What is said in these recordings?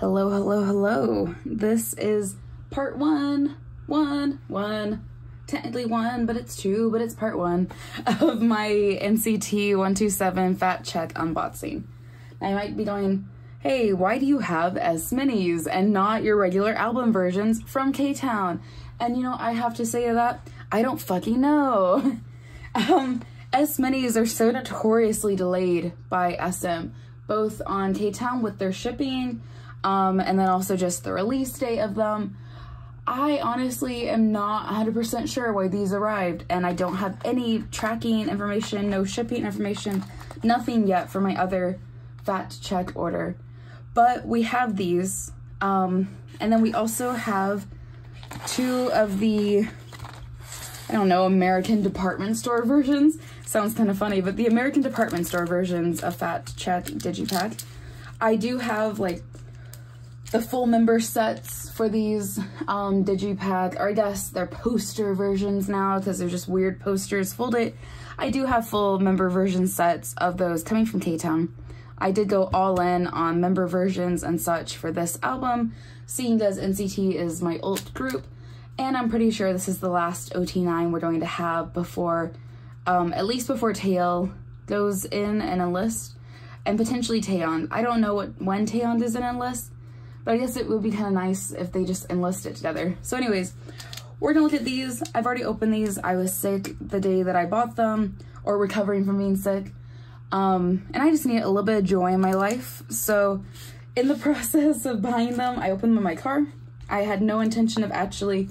Hello, hello, hello. This is part one, one, one, technically one, but it's two, but it's part one of my NCT 127 Fact Check unboxing. I might be going, hey, why do you have S minis and not your regular album versions from K-Town? And you know, I have to say that, I don't fucking know. um, S minis are so notoriously delayed by SM, both on K-Town with their shipping, um, and then also just the release date of them. I honestly am not 100% sure why these arrived, and I don't have any tracking information, no shipping information, nothing yet for my other Fact Check order. But we have these, um, and then we also have two of the, I don't know, American department store versions. Sounds kind of funny, but the American department store versions of Fact Check Digipack. I do have like the full member sets for these um, Digipack, or I guess they're poster versions now because they're just weird posters folded. I do have full member version sets of those coming from K-Town. I did go all in on member versions and such for this album, seeing as NCT is my alt group, and I'm pretty sure this is the last OT9 we're going to have before, um, at least before Taeil goes in and enlist, and potentially Taeyong. I don't know what when Taeyong does an enlist, but I guess it would be kind of nice if they just enlist it together. So anyways, we're gonna look at these. I've already opened these. I was sick the day that I bought them or recovering from being sick. Um, and I just need a little bit of joy in my life. So in the process of buying them, I opened them in my car. I had no intention of actually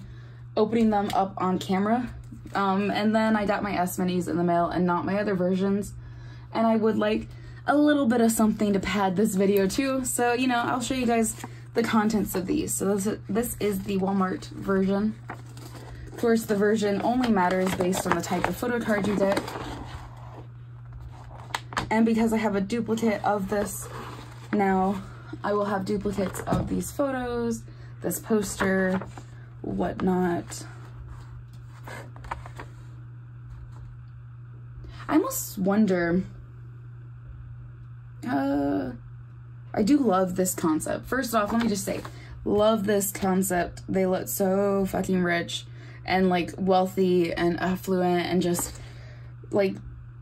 opening them up on camera. Um, and then I got my S minis in the mail and not my other versions. And I would like a little bit of something to pad this video too. So, you know, I'll show you guys the contents of these. So this is, this is the Walmart version. Of course, the version only matters based on the type of photo card you get. And because I have a duplicate of this now, I will have duplicates of these photos, this poster, whatnot. I almost wonder, uh, I do love this concept. First off, let me just say, love this concept. They look so fucking rich and like wealthy and affluent and just like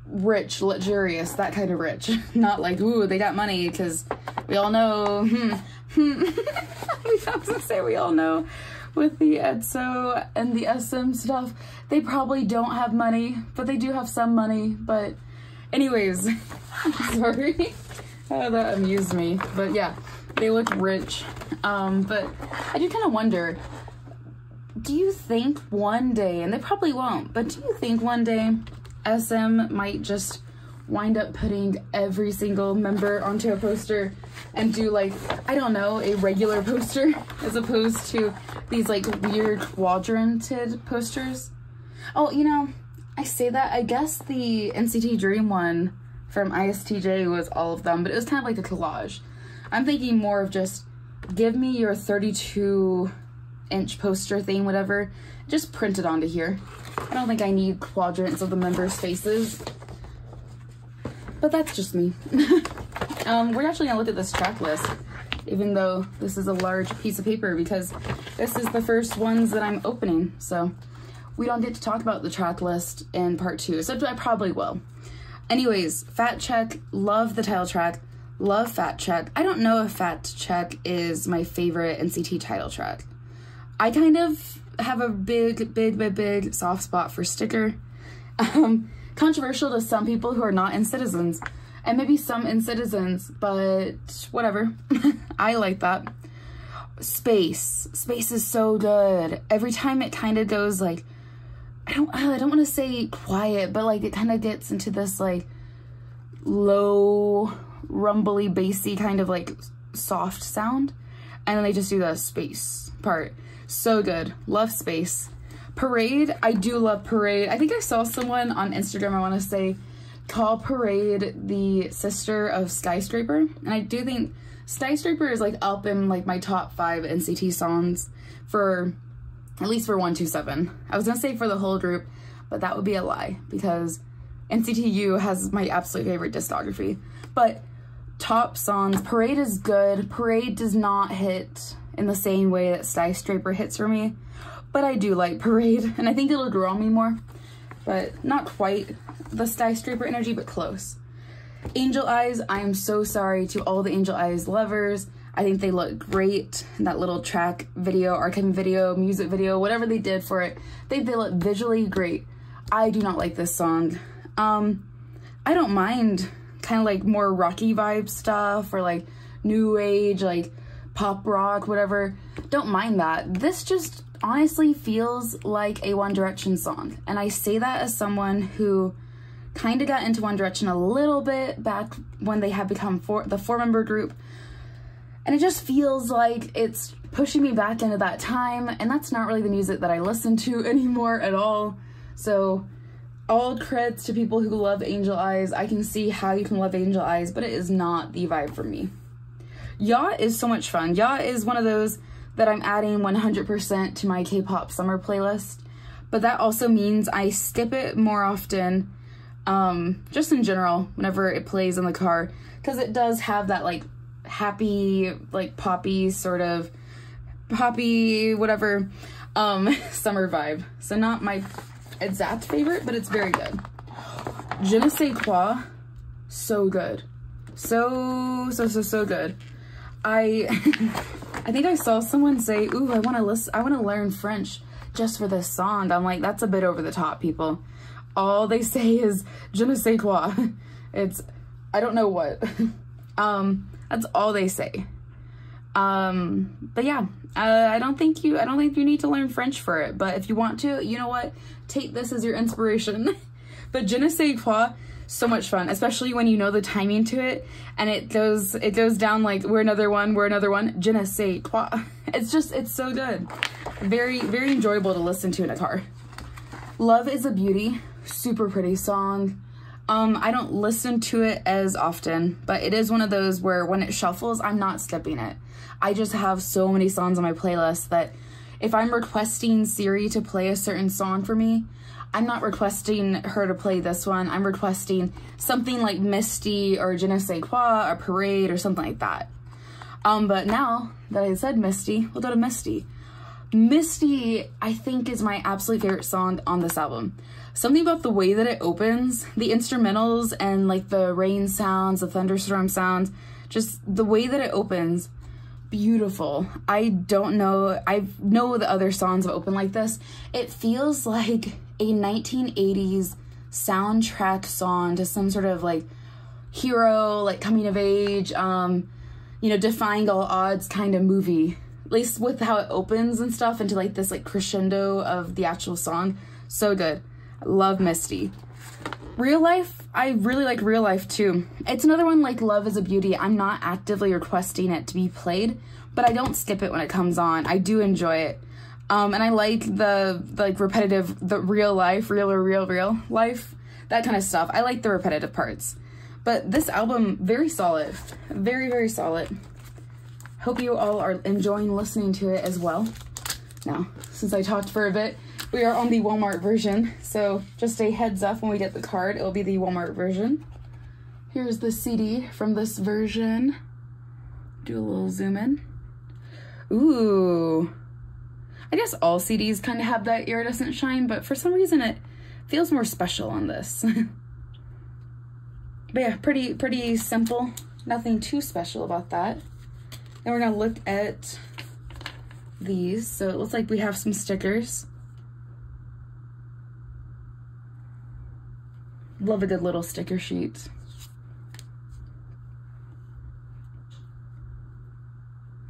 rich, luxurious, that kind of rich. Not like, ooh, they got money, because we all know, hmm, hmm. we have to say we all know with the EXO and the SM stuff, they probably don't have money, but they do have some money, but anyways, sorry. Oh, that amused me, but yeah, they look rich. Um, but I do kind of wonder, do you think one day, and they probably won't, but do you think one day SM might just wind up putting every single member onto a poster and do like, I don't know, a regular poster as opposed to these like weird quadranted posters. Oh, you know, I say that, I guess the NCT Dream one from ISTJ was all of them, but it was kind of like a collage. I'm thinking more of just give me your 32 inch poster thing, whatever, just print it onto here. I don't think I need quadrants of the members' faces. But that's just me. um, we're actually gonna look at this track list, even though this is a large piece of paper because this is the first ones that I'm opening. So we don't get to talk about the track list in part two, except I probably will. Anyways, Fact Check, love the title track, love Fact Check. I don't know if Fact Check is my favorite NCT title track. I kind of have a big, big, big, big soft spot for Sticker. Um, controversial to some people who are not in Citizens, and maybe some in Citizens, but whatever. I like that. Space. Space is so good. Every time it kind of goes like, I don't, I don't want to say quiet, but like it kind of gets into this like low, rumbly, bassy kind of like soft sound. And then they just do the space part. So good. Love space. Parade, I do love Parade. I think I saw someone on Instagram, I want to say, call Parade the sister of Skyscraper. And I do think Skyscraper is like up in like my top five NCT songs for, at least for 127. I was to say for the whole group, but that would be a lie because NCT U has my absolute favorite discography. But top songs. Parade is good. Parade does not hit in the same way that Skyscraper hits for me, but I do like Parade, and I think it'll grow me more, but not quite the Skyscraper energy, but close. Angel Eyes, I am so sorry to all the Angel Eyes lovers. I think they look great. That little track video, archive video, music video, whatever they did for it, think they look visually great. I do not like this song. Um, I don't mind kind of like more rocky vibe stuff or like new age, like pop rock, whatever. Don't mind that. This just honestly feels like a One Direction song. And I say that as someone who kind of got into One Direction a little bit back when they had become four, the four member group. And it just feels like it's pushing me back into that time. And that's not really the music that I listen to anymore at all. So all credits to people who love Angel Eyes. I can see how you can love Angel Eyes, but it is not the vibe for me. Ya is so much fun. Ya is one of those that I'm adding 100% to my K-pop summer playlist, but that also means I skip it more often, um, just in general, whenever it plays in the car, because it does have that like happy, like poppy sort of poppy, whatever, um, summer vibe. So not my exact favorite, but it's very good. Je ne sais quoi, so good. So, so, so, so good. I, I think I saw someone say, ooh, I want to listen, I want to learn French just for this song. I'm like, that's a bit over the top, people. All they say is, je ne sais quoi. It's, I don't know what. Um, that's all they say. Um, but yeah, uh, I don't think you, I don't think you need to learn French for it, but if you want to, you know what? Take this as your inspiration. but je ne sais quoi, so much fun, especially when you know the timing to it and it goes, it goes down like, we're another one, we're another one, je ne sais quoi. It's just, it's so good. Very, very enjoyable to listen to in a car. Love is a Beauty, super pretty song. Um, I don't listen to it as often, but it is one of those where when it shuffles, I'm not skipping it. I just have so many songs on my playlist that if I'm requesting Siri to play a certain song for me, I'm not requesting her to play this one. I'm requesting something like Misty or Je ne sais quoi or Parade or something like that. Um, but now that I said Misty, we'll go to Misty. Misty, I think, is my absolute favorite song on this album. Something about the way that it opens, the instrumentals and like the rain sounds, the thunderstorm sounds, just the way that it opens beautiful. I don't know. I know the other songs have opened like this. It feels like a 1980s soundtrack song to some sort of like hero, like coming of age, um, you know, defying all odds kind of movie. At least with how it opens and stuff into like this like crescendo of the actual song. So good. Love Misty. Real life, I really like real life too. It's another one like Love is a Beauty. I'm not actively requesting it to be played, but I don't skip it when it comes on. I do enjoy it. Um, and I like the, the like repetitive, the real life, real or real, real life, that kind of stuff. I like the repetitive parts. But this album, very solid. Very, very solid. Hope you all are enjoying listening to it as well. Now, since I talked for a bit, we are on the Walmart version, so just a heads up when we get the card, it'll be the Walmart version. Here's the CD from this version. Do a little zoom in. Ooh. I guess all CDs kind of have that iridescent shine, but for some reason it feels more special on this. but yeah, pretty, pretty simple. Nothing too special about that. Then we're gonna look at these. So it looks like we have some stickers. Love a good little sticker sheet.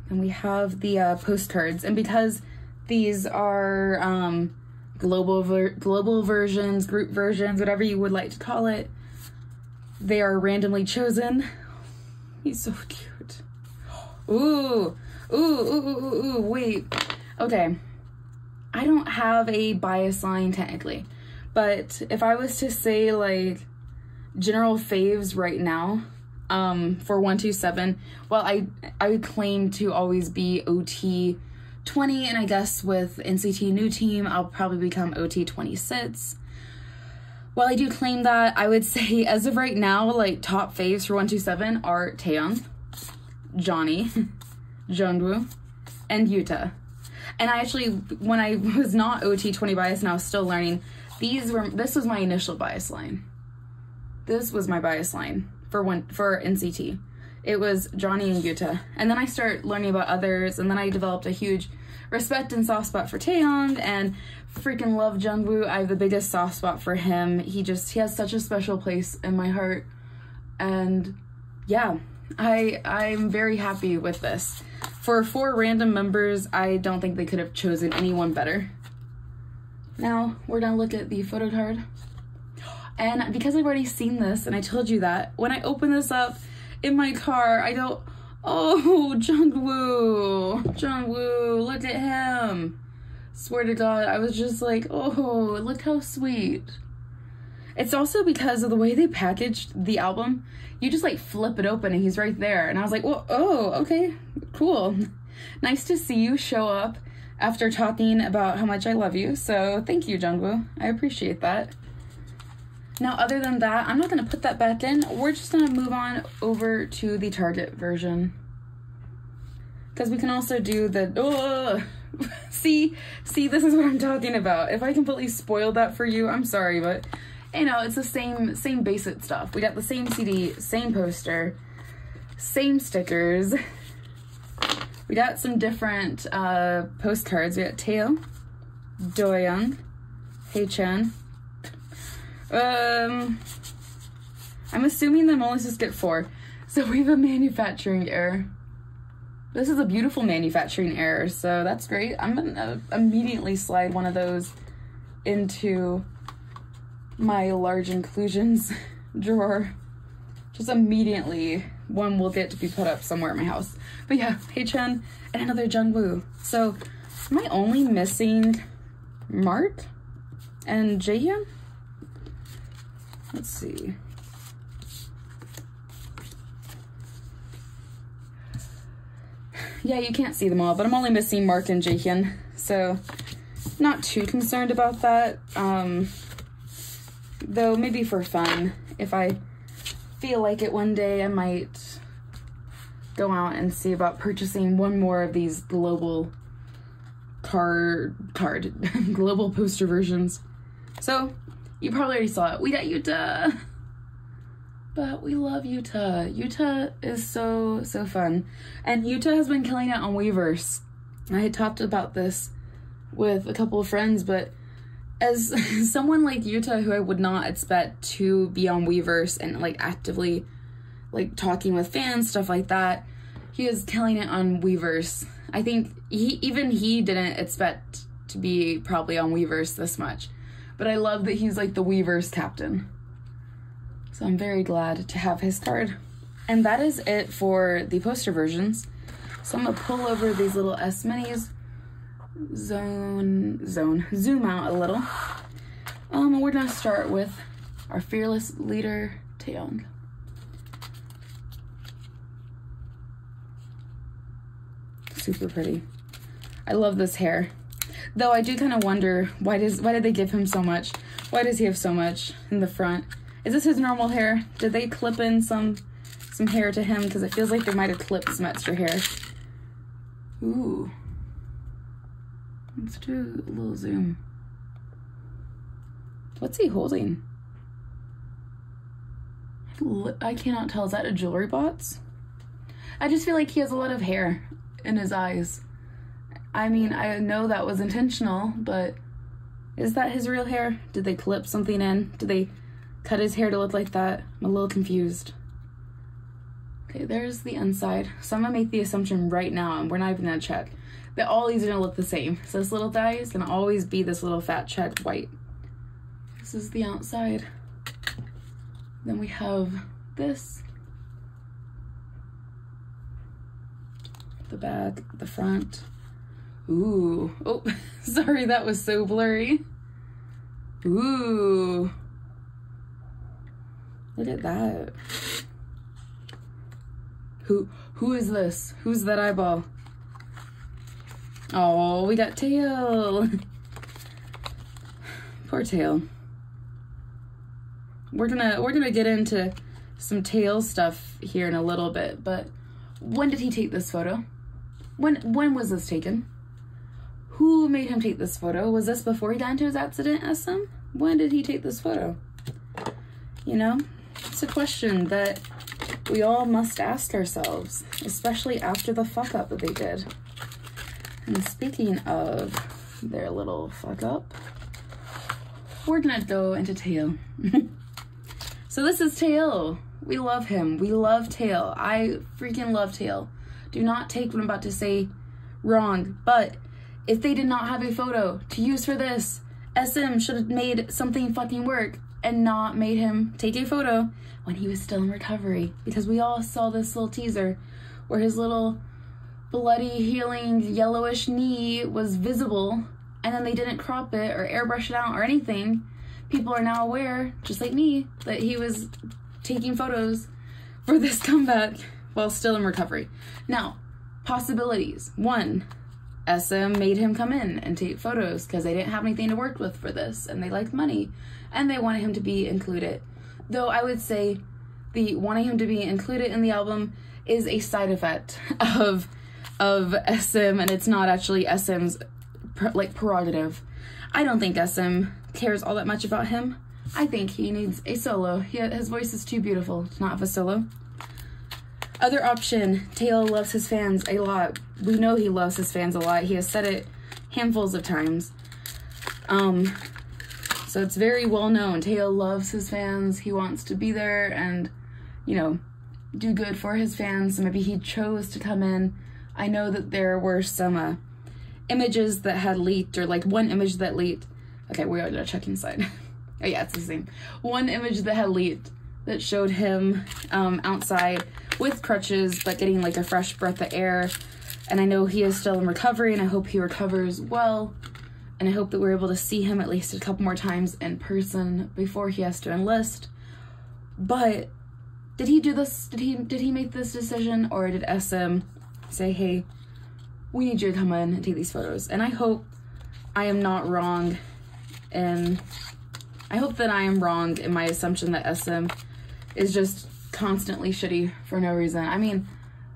And we have the uh, postcards. And because these are um, global ver global versions, group versions, whatever you would like to call it, they are randomly chosen. He's so cute. Ooh, ooh, ooh, ooh, ooh, wait. Okay. I don't have a bias line technically. But if I was to say like general faves right now, um, for 127, well, I, I would claim to always be OT 20, and I guess with NCT New Team, I'll probably become OT 26. while I do claim that, I would say as of right now, like top faves for 127 are Taeyong, Johnny, Jungwoo, and Yuta. And I actually, when I was not OT 20 bias and I was still learning, these were, this was my initial bias line. This was my bias line for one, for NCT. It was Johnny and Yuta. And then I start learning about others and then I developed a huge respect and soft spot for Taeyong and freaking love Jungwoo. I have the biggest soft spot for him. He just, he has such a special place in my heart. And yeah, I, I'm very happy with this. For four random members, I don't think they could have chosen anyone better. Now, we're gonna look at the photo card. And because I've already seen this, and I told you that, when I open this up in my car, I don't, oh, Jungwoo, Jungwoo, look at him. Swear to God, I was just like, oh, look how sweet. It's also because of the way they packaged the album. You just like flip it open and he's right there. And I was like, well, oh, okay, cool. Nice to see you show up after talking about how much I love you. So thank you, Jungwoo. I appreciate that. Now, other than that, I'm not to put that back in. We're just to move on over to the Target version. Because we can also do the... Oh, see? See, this is what I'm talking about. If I completely spoiled that for you, I'm sorry, but... You know, it's the same, same basic stuff. We got the same CD, same poster, same stickers. We got some different uh, postcards. We got Taeil, Doyoung, Haechan, um, I'm assuming them only just get four. So we have a manufacturing error. This is a beautiful manufacturing error, so that's great. I'm gonna immediately slide one of those into my large inclusions drawer. Just immediately, one will get to be put up somewhere in my house. But yeah, Haechan and another Jungwoo. So, am I only missing Mark and Jaehyun? Let's see. Yeah, you can't see them all, but I'm only missing Mark and Jaehyun, so not too concerned about that. Um, though maybe for fun, if I feel like it one day, I might go out and see about purchasing one more of these global card, card, global poster versions. So you probably already saw it. We got Yuta. But we love Yuta. Yuta is so, so fun. And Yuta has been killing it on Weverse. I had talked about this with a couple of friends, but as someone like Yuta who I would not expect to be on Weverse and like actively like talking with fans, stuff like that, he is killing it on Weverse. I think he even he didn't expect to be probably on Weverse this much. But I love that he's like the Weverse captain. So I'm very glad to have his card. And that is it for the poster versions. So I'm gonna pull over these little S minis, zone, zone, zoom out a little. Um, we're gonna start with our fearless leader, Taeyong. Super pretty. I love this hair. Though I do kind of wonder why does why did they give him so much? Why does he have so much in the front? Is this his normal hair? Did they clip in some some hair to him? Because it feels like they might have clipped some extra hair. Ooh. Let's do a little zoom. What's he holding? I cannot tell. Is that a jewelry box? I just feel like he has a lot of hair in his eyes. I mean, I know that was intentional, but is that his real hair? Did they clip something in? Did they cut his hair to look like that? I'm a little confused. Okay, there's the inside. So I'm gonna make the assumption right now, and we're not even gonna check, that all these are gonna look the same. So this little thigh is gonna always be this little fat checked white. This is the outside. Then we have this. The back, the front. Ooh. Oh, sorry, that was so blurry. Ooh. Look at that. Who who is this? Who's that eyeball? Oh, we got Taeil. Poor Taeil. we're gonna we're gonna get into some Taeil stuff here in a little bit, but when did he take this photo? When when was this taken? Who made him take this photo? Was this before he got into his accident, SM? When did he take this photo? You know, it's a question that we all must ask ourselves, especially after the fuck up that they did. And speaking of their little fuck up, we're gonna go into Taeil. so this is Taeil. We love him. We love Taeil. I freaking love Taeil. Do not take what I'm about to say wrong, but if they did not have a photo to use for this, SM should have made something fucking work and not made him take a photo when he was still in recovery. Because we all saw this little teaser where his little bloody, healing, yellowish knee was visible and then they didn't crop it or airbrush it out or anything. People are now aware, just like me, that he was taking photos for this comeback while still in recovery. Now, possibilities. One, SM made him come in and take photos because they didn't have anything to work with for this and they liked money and they wanted him to be included. Though I would say the wanting him to be included in the album is a side effect of of SM and it's not actually SM's like prerogative. I don't think SM cares all that much about him. I think he needs a solo. He, his voice is too beautiful to not have a solo. Other option, Taeil loves his fans a lot. We know he loves his fans a lot. He has said it handfuls of times. Um, so it's very well known. Taeil loves his fans. He wants to be there and, you know, do good for his fans. So maybe he chose to come in. I know that there were some uh, images that had leaked, or like one image that leaked. Okay, we are gonna check inside. oh yeah, it's the same. One image that had leaked that showed him um, outside with crutches, but getting like a fresh breath of air. And I know he is still in recovery, and I hope he recovers well. And I hope that we're able to see him at least a couple more times in person before he has to enlist. But did he do this? Did he did he make this decision, or did SM say, "Hey, we need you to come in and take these photos"? And I hope I am not wrong, and I hope that I am wrong in my assumption that SM is just constantly shitty for no reason. I mean,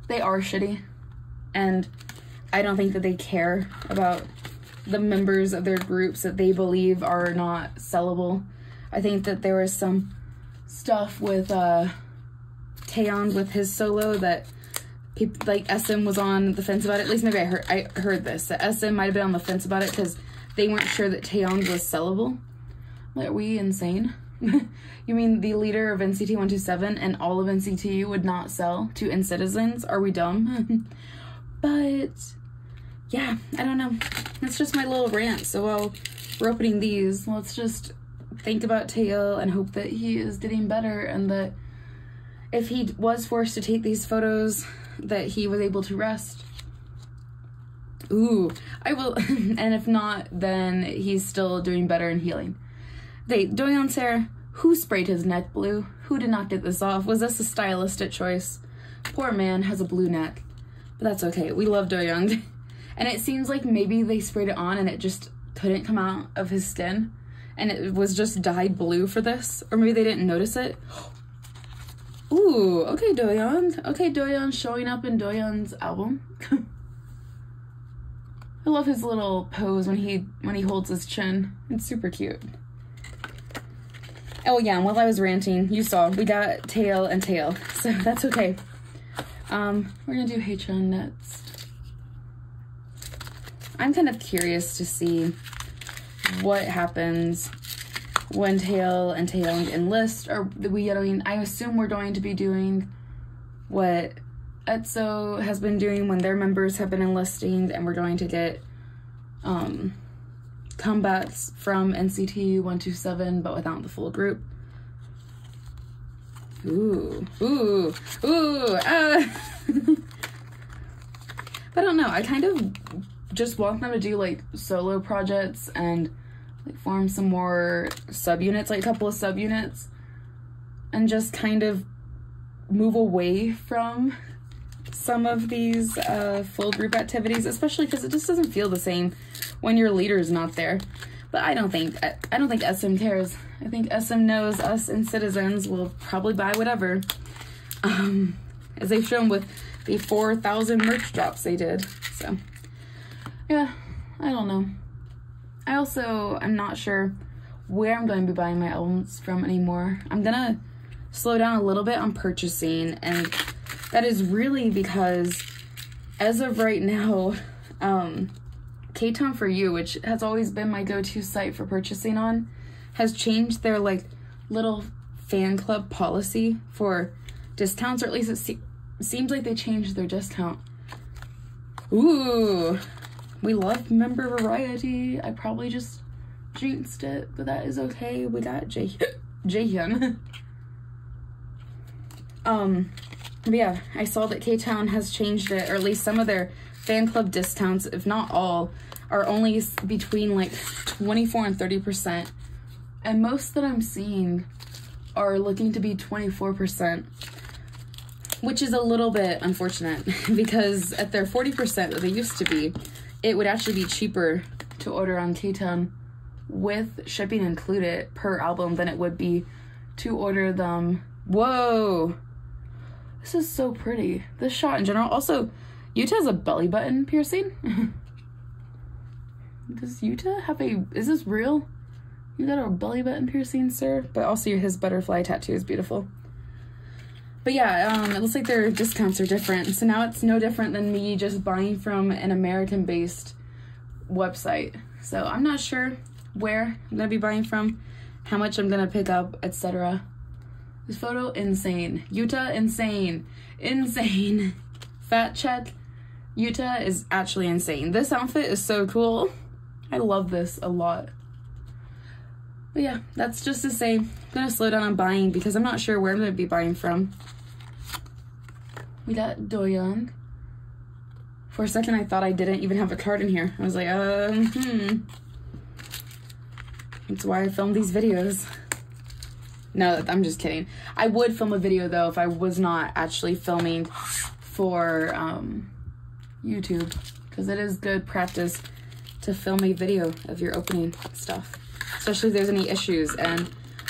they are shitty, and I don't think that they care about the members of their groups that they believe are not sellable. I think that there was some stuff with uh Taeyong with his solo that people like SM was on the fence about it. At least maybe I heard I heard this that SM might have been on the fence about it because they weren't sure that Taeyong was sellable. Like, are we insane? you mean the leader of NCT 127 and all of NCT would not sell to NCTzens? Are we dumb? but yeah, I don't know. That's just my little rant. So while we're opening these, let's just think about Taeil and hope that he is getting better and that if he was forced to take these photos, that he was able to rest. Ooh, I will, and if not, then he's still doing better and healing. Wait, Doyoung Sir, who sprayed his neck blue? Who did not get this off? Was this a stylistic choice? Poor man has a blue neck. But that's okay, we love Doyoung. And it seems like maybe they sprayed it on and it just couldn't come out of his skin. And it was just dyed blue for this. Or maybe they didn't notice it. Ooh, okay, Doyoung. Okay, Doyoung showing up in Doyoung's album. I love his little pose when he when he holds his chin. It's super cute. Oh yeah, while I was ranting, you saw we got Taeil and Taeil, so that's okay. Um, we're gonna do Haechan next. I'm kind of curious to see what happens when Taeil and Taeyong enlist. Or we, I mean, I assume we're going to be doing what EXO has been doing when their members have been enlisting, and we're going to get um, comebacks from NCT 127, but without the full group. Ooh, ooh, ooh, uh. I don't know. I kind of just want them to do like solo projects and like form some more subunits, like a couple of subunits, and just kind of move away from some of these uh, full group activities, especially because it just doesn't feel the same when your leader is not there. But I don't think I, I don't think SM cares. I think SM knows us and citizens will probably buy whatever. Um, as they've shown with the 4,000 merch drops they did. So, yeah, I don't know. I also, I'm not sure where I'm going to be buying my albums from anymore. I'm gonna slow down a little bit on purchasing, and that is really because as of right now, um, Ktown4u, which has always been my go-to site for purchasing on, has changed their like little fan club policy for discounts, or at least it se seems like they changed their discount. Ooh, we love member variety. I probably just jinxed it, but that is okay. We got Jay Jaehyun. um, but yeah, I saw that K-Town has changed it, or at least some of their fan club discounts, if not all, are only between like 24 and 30%. And most that I'm seeing are looking to be 24%, which is a little bit unfortunate because at their 40% that they used to be, it would actually be cheaper to order on K-Town with shipping included per album than it would be to order them. Whoa! This is so pretty. This shot in general. Also, Yuta has a belly button piercing. Does Yuta have a... Is this real? You got a belly button piercing, sir? But also his butterfly tattoo is beautiful. But yeah, um, it looks like their discounts are different. So now it's no different than me just buying from an American-based website. So I'm not sure where I'm gonna be buying from, how much I'm gonna pick up, etc. This photo, insane. Yuta, insane. Insane. Fact Check. Yuta is actually insane. This outfit is so cool. I love this a lot. But yeah, that's just to say, I'm gonna slow down on buying because I'm not sure where I'm gonna be buying from. We got Doyoung. For a second, I thought I didn't even have a card in here. I was like, um, hmm. That's why I film these videos. No, I'm just kidding. I would film a video though if I was not actually filming for um, YouTube because it is good practice to film a video of your opening stuff, especially if there's any issues. And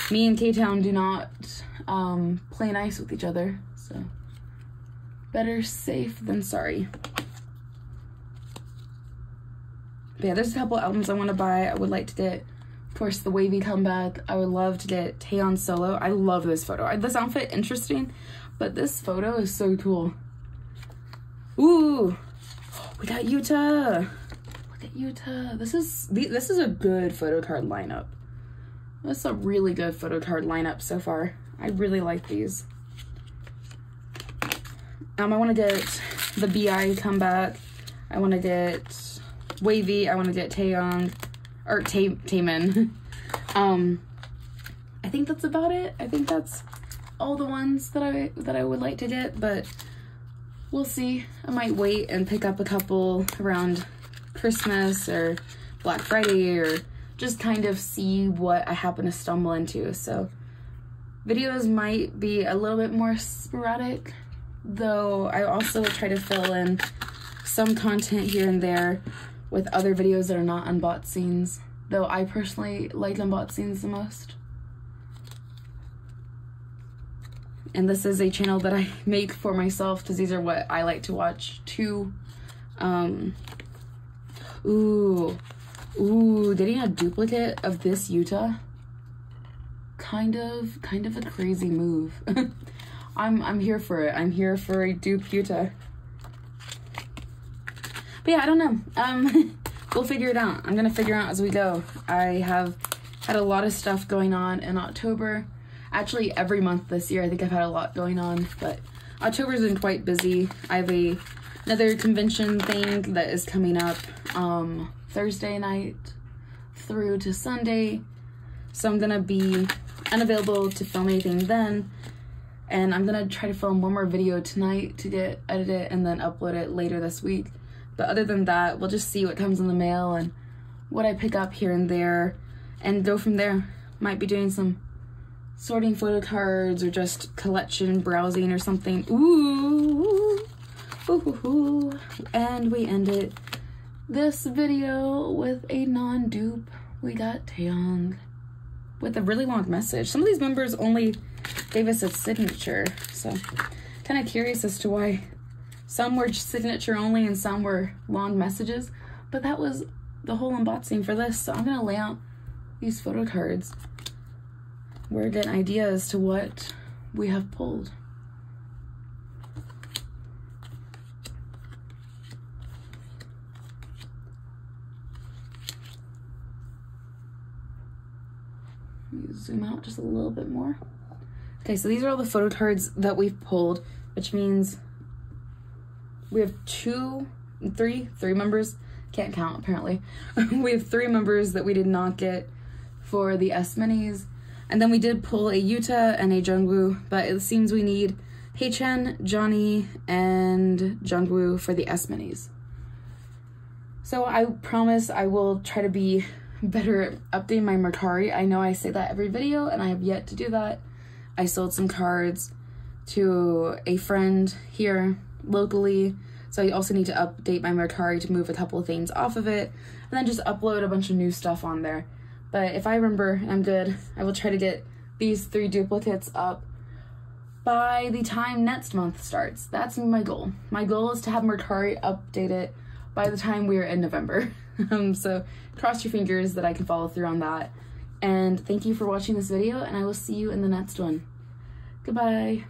me and K-Town do not um, play nice with each other, so better safe than sorry. But yeah, there's a couple albums I want to buy. I would like to get of course, the WayV comeback. I would love to get Taeyeon solo. I love this photo. This outfit, interesting, but this photo is so cool. Ooh, we got Yuta. Look at Yuta. This is this is a good photo card lineup. That's a really good photo card lineup so far. I really like these. Um, I want to get the BI comeback. I want to get WayV. I want to get Taeyong or Tay Taemin. um, I think that's about it. I think that's all the ones that I that I would like to get, but we'll see. I might wait and pick up a couple around Christmas or Black Friday or just kind of see what I happen to stumble into. So videos might be a little bit more sporadic, though I also try to fill in some content here and there with other videos that are not unboxings, though I personally like unboxings the most. And this is a channel that I make for myself because these are what I like to watch too. Um, ooh, ooh, getting a duplicate of this Yuta, Kind of, kind of a crazy move. I'm, I'm here for it. I'm here for a dupe Yuta. But yeah, I don't know. Um, we'll figure it out. I'm gonna figure out as we go. I have had a lot of stuff going on in October. Actually, every month this year, I think I've had a lot going on, but October's been quite busy. I have a another convention thing that is coming up um, Thursday night through to Sunday. So I'm gonna be unavailable to film anything then. And I'm gonna try to film one more video tonight to get edited and then upload it later this week. But other than that, we'll just see what comes in the mail and what I pick up here and there and go from there. Might be doing some sorting photo cards or just collection browsing or something. Ooh, ooh, ooh, ooh. And we ended this video with a non-dupe we got Taeyong with a really long message. Some of these members only gave us a signature, so kind of curious as to why some were signature only and some were long messages. But that was the whole unboxing for this, so I'm gonna lay out these photo cards where I get an idea as to what we have pulled. Zoom out just a little bit more. Okay, so these are all the photo cards that we've pulled, which means we have two, three, three members. Can't count, apparently. we have three members that we did not get for the S minis. And then we did pull a Yuta and a Jungwoo, but it seems we need Haechan, Johnny, and Jungwoo for the S minis. So I promise I will try to be better update my Mercari. I know I say that every video and I have yet to do that. I sold some cards to a friend here locally. So I also need to update my Mercari to move a couple of things off of it and then just upload a bunch of new stuff on there. But if I remember I'm good, I will try to get these three duplicates up by the time next month starts. That's my goal. My goal is to have Mercari it by the time we are in November. um, so cross your fingers that I can follow through on that. And thank you for watching this video, and I will see you in the next one. Goodbye.